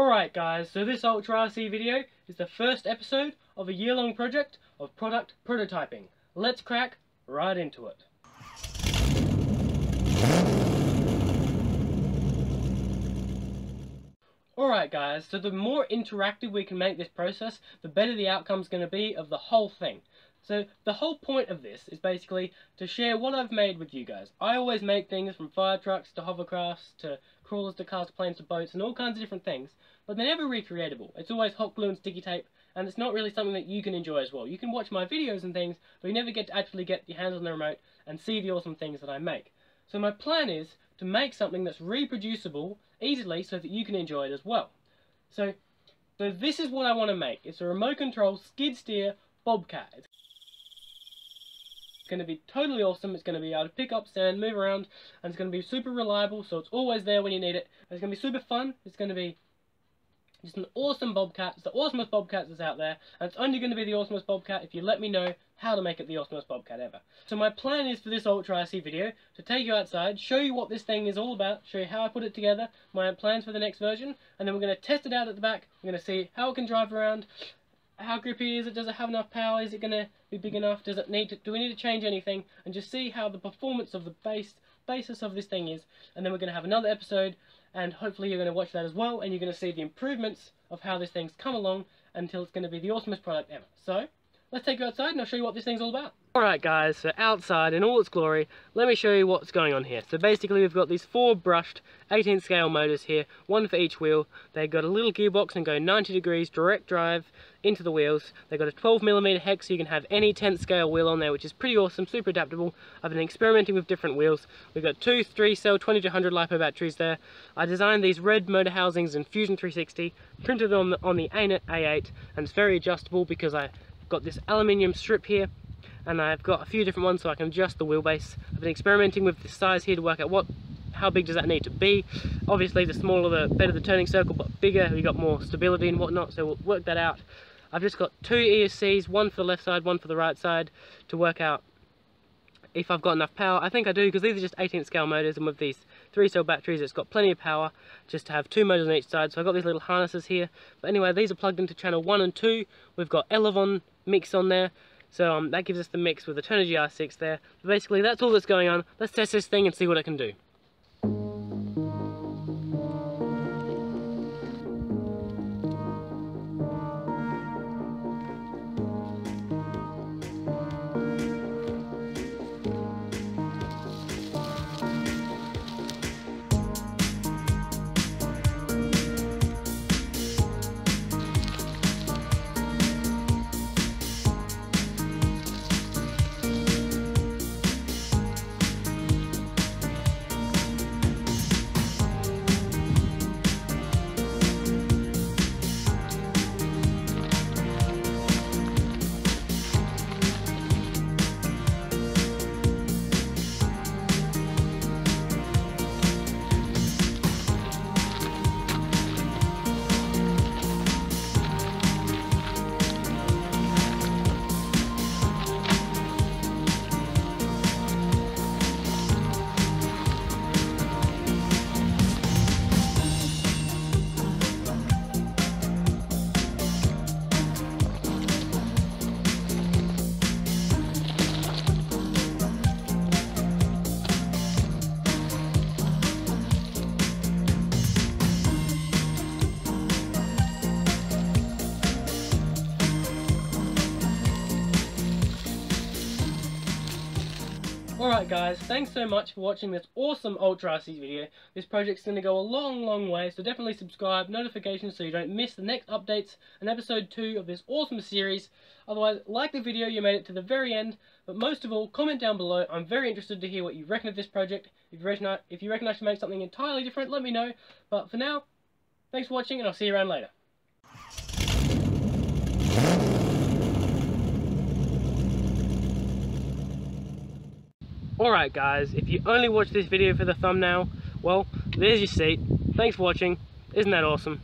Alright guys, so this Ultra RC video is the first episode of a year-long project of product prototyping. Let's crack right into it. Alright guys, so the more interactive we can make this process, the better the outcome's going to be of the whole thing. So the whole point of this is basically to share what I've made with you guys. I always make things from fire trucks to hovercrafts to crawlers to cars to planes to boats and all kinds of different things, but they're never recreatable. It's always hot glue and sticky tape, and it's not really something that you can enjoy as well. You can watch my videos and things, but you never get to actually get your hands on the remote and see the awesome things that I make. So my plan is to make something that's reproducible easily so that you can enjoy it as well. So, so this is what I want to make. It's a remote control skid steer bobcat. It's going to be totally awesome. It's going to be able to pick up sand, move around, and it's going to be super reliable, so it's always there when you need it. It's going to be super fun. It's going to be just an awesome bobcat. It's the awesomest bobcat that's out there, and it's only going to be the awesomest bobcat if you let me know how to make it the awesomest bobcat ever. So my plan is for this Ultra RC video to take you outside, show you what this thing is all about, show you how I put it together, my plans for the next version, and then we're going to test it out at the back. We're going to see how it can drive around, how grippy is it, does it have enough power, is it going to be big enough, does it need to, do we need to change anything, and just see how the performance of the base basis of this thing is, and then we're going to have another episode, and hopefully you're going to watch that as well, and you're going to see the improvements of how this thing's come along until it's going to be the awesomest product ever. So, let's take you outside and I'll show you what this thing's all about. Alright guys, so outside in all its glory, let me show you what's going on here. So basically we've got these four brushed 18 scale motors here, one for each wheel. They've got a little gearbox and go 90 degrees direct drive into the wheels. They've got a 12 millimeter hex so you can have any 10 scale wheel on there which is pretty awesome, super adaptable. I've been experimenting with different wheels. We've got two 3 cell 20 to 100 LiPo batteries there. I designed these red motor housings in Fusion 360, printed them on the, on the ANET A8 and it's very adjustable because I got this aluminium strip here and I've got a few different ones so I can adjust the wheelbase. I've been experimenting with the size here to work out what how big does that need to be. Obviously the smaller the better the turning circle but bigger we got more stability and whatnot so we'll work that out. I've just got two ESCs, one for the left side, one for the right side to work out if I've got enough power. I think I do because these are just 18 scale motors and with these three cell batteries it's got plenty of power just to have two motors on each side. So I've got these little harnesses here. But anyway these are plugged into channel 1 and 2. We've got Elevon mix on there. So um, that gives us the mix with the Turnigy GR6 there. But basically that's all that's going on. Let's test this thing and see what it can do. Alright guys, thanks so much for watching this awesome Ultra RC video. This project's going to go a long, long way, so definitely subscribe, notifications so you don't miss the next updates and episode 2 of this awesome series. Otherwise, like the video, you made it to the very end, but most of all, comment down below. I'm very interested to hear what you reckon of this project. If you reckon I, if you reckon I should make something entirely different, let me know. But for now, thanks for watching and I'll see you around later. Alright guys, if you only watch this video for the thumbnail, well, there's your seat. Thanks for watching. Isn't that awesome?